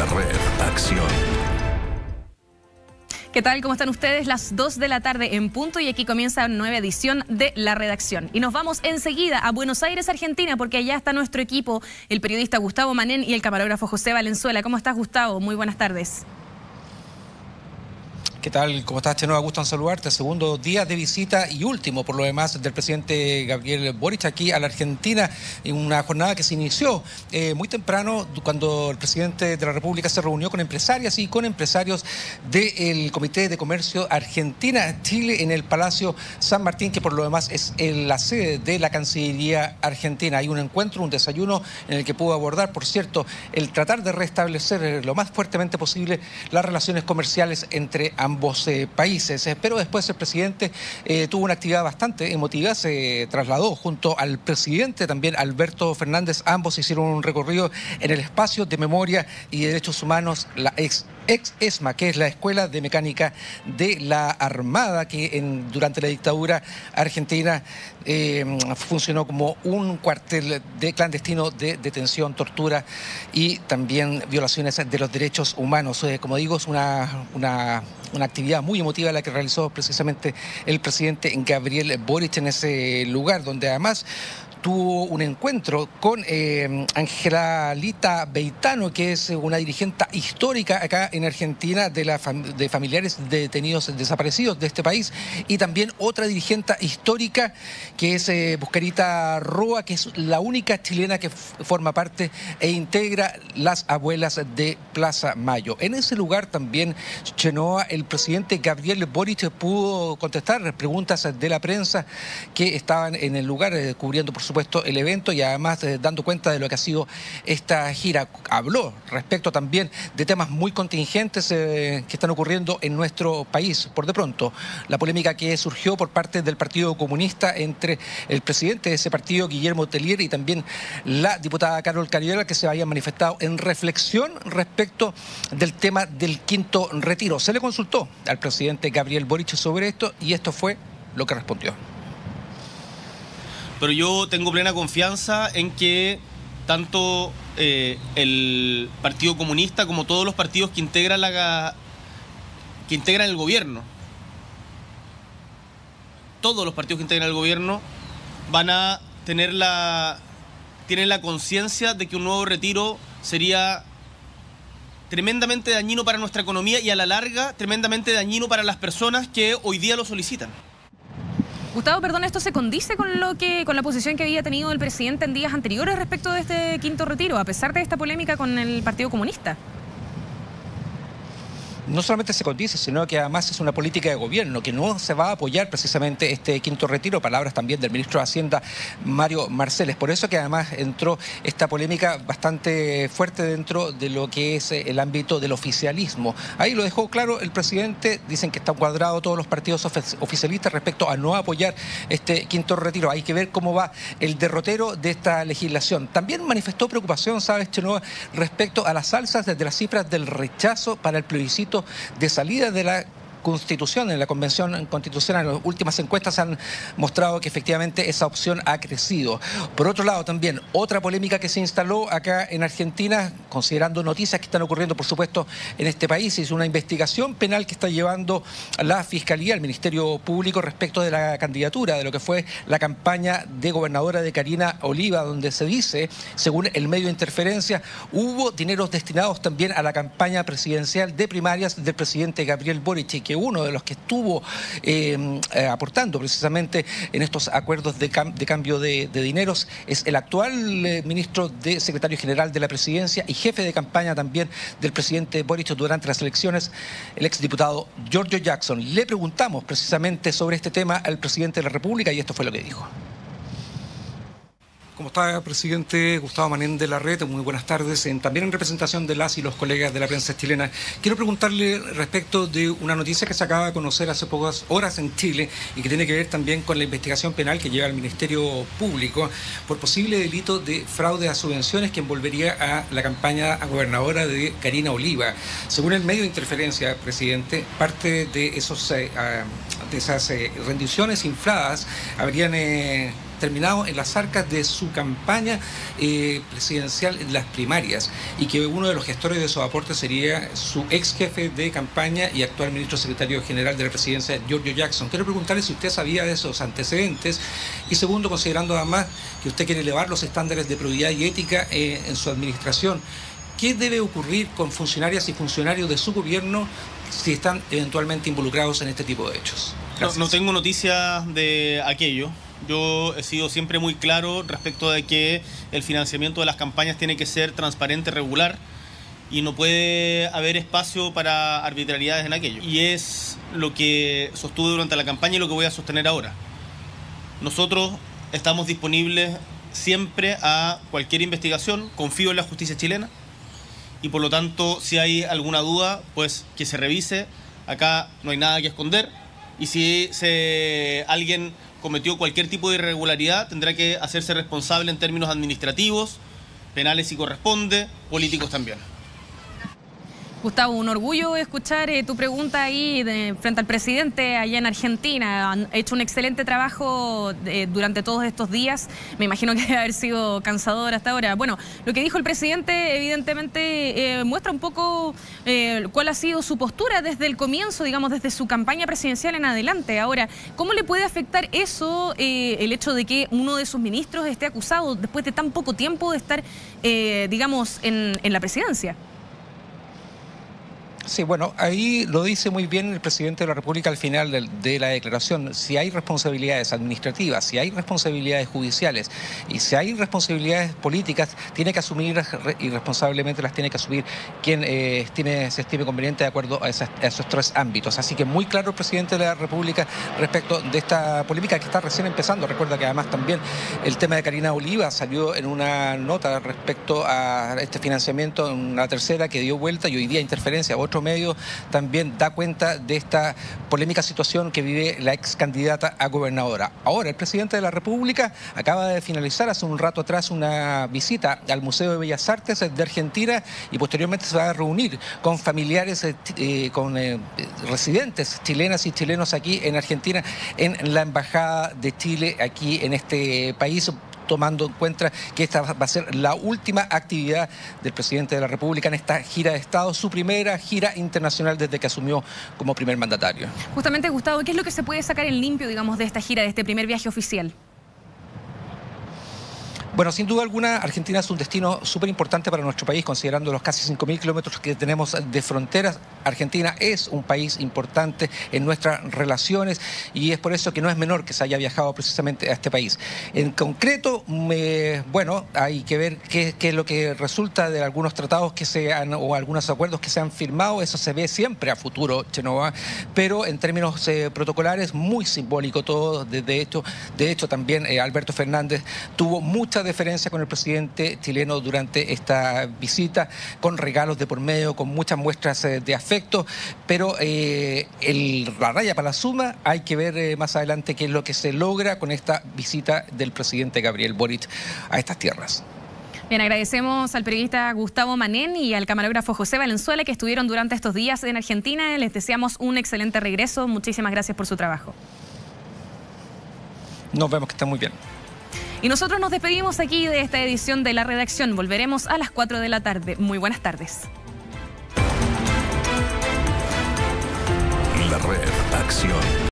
la red Acción. ¿Qué tal? ¿Cómo están ustedes? Las 2 de la tarde en punto y aquí comienza una nueva edición de La Redacción. Y nos vamos enseguida a Buenos Aires, Argentina, porque allá está nuestro equipo, el periodista Gustavo Manén y el camarógrafo José Valenzuela. ¿Cómo estás, Gustavo? Muy buenas tardes. ¿Qué tal? ¿Cómo estás, Chenoa? Gusto en saludarte. Segundo día de visita y último, por lo demás, del presidente Gabriel Boric aquí a la Argentina en una jornada que se inició eh, muy temprano cuando el presidente de la República se reunió con empresarias y con empresarios del Comité de Comercio Argentina-Chile en el Palacio San Martín, que por lo demás es la sede de la Cancillería Argentina. Hay un encuentro, un desayuno en el que pudo abordar, por cierto, el tratar de restablecer lo más fuertemente posible las relaciones comerciales entre ambos ambos eh, países. Pero después el presidente eh, tuvo una actividad bastante emotiva, se trasladó junto al presidente también Alberto Fernández, ambos hicieron un recorrido en el espacio de memoria y derechos humanos, la ex ex ESMA, que es la Escuela de Mecánica de la Armada, que durante la dictadura argentina eh, funcionó como un cuartel de clandestino de detención, tortura y también violaciones de los derechos humanos. como digo, es una, una una actividad muy emotiva la que realizó precisamente el presidente Gabriel Boric en ese lugar, donde además tuvo un encuentro con eh, Angelalita Beitano, que es una dirigente histórica acá en Argentina de, la de familiares de detenidos desaparecidos de este país, y también otra dirigente histórica que es eh, Buscarita Roa, que es la única chilena que forma parte e integra las abuelas de Plaza Mayo. En ese lugar también, Chenoa, el presidente Gabriel Boric pudo contestar preguntas de la prensa que estaban en el lugar eh, cubriendo por supuesto, el evento y además eh, dando cuenta de lo que ha sido esta gira. Habló respecto también de temas muy contingentes eh, que están ocurriendo en nuestro país. Por de pronto, la polémica que surgió por parte del Partido Comunista entre el presidente de ese partido, Guillermo Tellier, y también la diputada Carol Cariola, que se habían manifestado en reflexión respecto del tema del quinto retiro. Se le consultó al presidente Gabriel Boric sobre esto y esto fue lo que respondió pero yo tengo plena confianza en que tanto eh, el Partido Comunista como todos los partidos que integran la que integran el gobierno todos los partidos que integran el gobierno van a tener la tienen la conciencia de que un nuevo retiro sería tremendamente dañino para nuestra economía y a la larga tremendamente dañino para las personas que hoy día lo solicitan. Gustavo, perdón, ¿esto se condice con lo que, con la posición que había tenido el presidente en días anteriores respecto de este quinto retiro, a pesar de esta polémica con el Partido Comunista? No solamente se condice, sino que además es una política de gobierno que no se va a apoyar precisamente este quinto retiro, palabras también del ministro de Hacienda Mario Marceles. Por eso que además entró esta polémica bastante fuerte dentro de lo que es el ámbito del oficialismo. Ahí lo dejó claro el presidente, dicen que está cuadrado todos los partidos oficialistas respecto a no apoyar este quinto retiro. Hay que ver cómo va el derrotero de esta legislación. También manifestó preocupación, sabes, Chenoa, respecto a las alzas desde las cifras del rechazo para el plebiscito de salida de la Constitución, en la Convención Constitucional. Las últimas encuestas han mostrado que efectivamente esa opción ha crecido. Por otro lado, también otra polémica que se instaló acá en Argentina, considerando noticias que están ocurriendo, por supuesto, en este país, es una investigación penal que está llevando la Fiscalía, el Ministerio Público, respecto de la candidatura, de lo que fue la campaña de gobernadora de Karina Oliva, donde se dice, según el medio de interferencia, hubo dineros destinados también a la campaña presidencial de primarias del presidente Gabriel Boric que uno de los que estuvo em, eh, aportando precisamente en estos acuerdos de, cambio de, dineros es el actual eh, ministro de secretario general de la presidencia y jefe de campaña también del presidente Boric durante las elecciones, el exdiputado Giorgio Jackson. Le preguntamos precisamente sobre este tema al presidente de la República y esto fue lo que dijo. ¿Cómo está, presidente Gustavo Manén de la Red? Muy buenas tardes. también en representación de las y los colegas de la prensa chilena, quiero preguntarle respecto de una noticia que se acaba de conocer hace pocas horas en Chile y que tiene que ver también con la investigación penal que lleva el Ministerio Público por posible delito de fraude a subvenciones que envolvería a la campaña gobernadora de Karina Oliva. Según el medio de interferencia, presidente, parte de, esos, eh, de esas eh, rendiciones infladas habrían... Eh, terminado en las arcas de su campaña eh, presidencial en las primarias y que uno de los gestores de esos aportes sería su ex jefe de campaña y actual ministro secretario general de la presidencia, Giorgio Jackson. Quiero preguntarle si usted sabía de esos antecedentes y segundo, considerando además que usted quiere elevar los estándares de probidad y ética eh, en su administración, ¿qué debe ocurrir con funcionarias y funcionarios de su gobierno si están eventualmente involucrados en este tipo de hechos? No, no, tengo noticias de aquello. Yo he sido siempre muy claro respecto de que el financiamiento de las campañas tiene que ser transparente, regular y no puede haber espacio para arbitrariedades en aquello. Y es lo que sostuve durante la campaña y lo que voy a sostener ahora. Nosotros estamos disponibles siempre a cualquier investigación, confío en la justicia chilena y por lo tanto si hay alguna duda, pues que se revise. Acá no hay nada que esconder y si se, alguien cometió cualquier tipo de irregularidad, tendrá que hacerse responsable en términos administrativos, penales si corresponde, políticos también. Gustavo, un orgullo escuchar eh, tu pregunta ahí de, frente al presidente allá en Argentina. Han hecho un excelente trabajo eh, durante todos estos días. Me imagino que debe haber sido cansador hasta ahora. Bueno, lo que dijo el presidente evidentemente eh, muestra un poco cuál ha sido su postura desde el comienzo, digamos, desde su campaña presidencial en adelante. Ahora, ¿cómo le puede afectar eso, el hecho de que uno de sus ministros esté acusado después de tan poco tiempo de estar, digamos, en la presidencia? Sí, bueno, ahí lo dice muy bien el presidente de la República al final de, la declaración. Si hay responsabilidades administrativas, si hay responsabilidades judiciales y si hay responsabilidades políticas, tiene que asumir irresponsablemente las tiene que asumir quien eh, se estime conveniente de acuerdo a, esos tres ámbitos. Así que muy claro el presidente de la República respecto de esta polémica que está recién empezando. Recuerda que además también el tema de Karina Oliva salió en una nota respecto a este financiamiento, en una tercera que dio vuelta y hoy día interferencia. Medio también da cuenta de esta polémica situación que vive la ex candidata a gobernadora. Ahora, el presidente de la República acaba de finalizar hace un rato atrás una visita al Museo de Bellas Artes de Argentina y posteriormente se va a reunir con familiares, eh, eh, con eh, residentes chilenas y chilenos aquí en Argentina, en la Embajada de Chile aquí en este país tomando en cuenta que esta va a ser la última actividad del presidente de la República en esta gira de Estado, su primera gira internacional desde que asumió como primer mandatario. Justamente, Gustavo, ¿qué es lo que se puede sacar en limpio, digamos, de esta gira, de este primer viaje oficial? Bueno, sin duda alguna, Argentina es un destino súper importante para nuestro país, considerando los casi 5.000 kilómetros que tenemos de fronteras. Argentina es un país importante en nuestras relaciones y es por eso que no es menor que se haya viajado precisamente a este país. En concreto, bueno, hay que ver qué, es lo que resulta de algunos tratados que se han, o algunos acuerdos que se han firmado. Eso se ve siempre a futuro, Chenova, pero en términos eh, protocolares, muy simbólico todo. De, hecho, de hecho también eh, Alberto Fernández tuvo mucha deferencia con el presidente chileno durante esta visita, con regalos de por medio, con muchas muestras eh, de afecto, pero eh, el, la raya para la suma hay que ver eh, más adelante qué es lo que se logra con esta visita del presidente Gabriel Boric a estas tierras. Bien, agradecemos al periodista Gustavo Manén y al camarógrafo José Valenzuela que estuvieron durante estos días en Argentina. Les deseamos un excelente regreso. Muchísimas gracias por su trabajo. Nos vemos, que estén muy bien. Y nosotros nos despedimos aquí de esta edición de la redacción. Volveremos a las 4 de la tarde. Muy buenas tardes. La red Acción.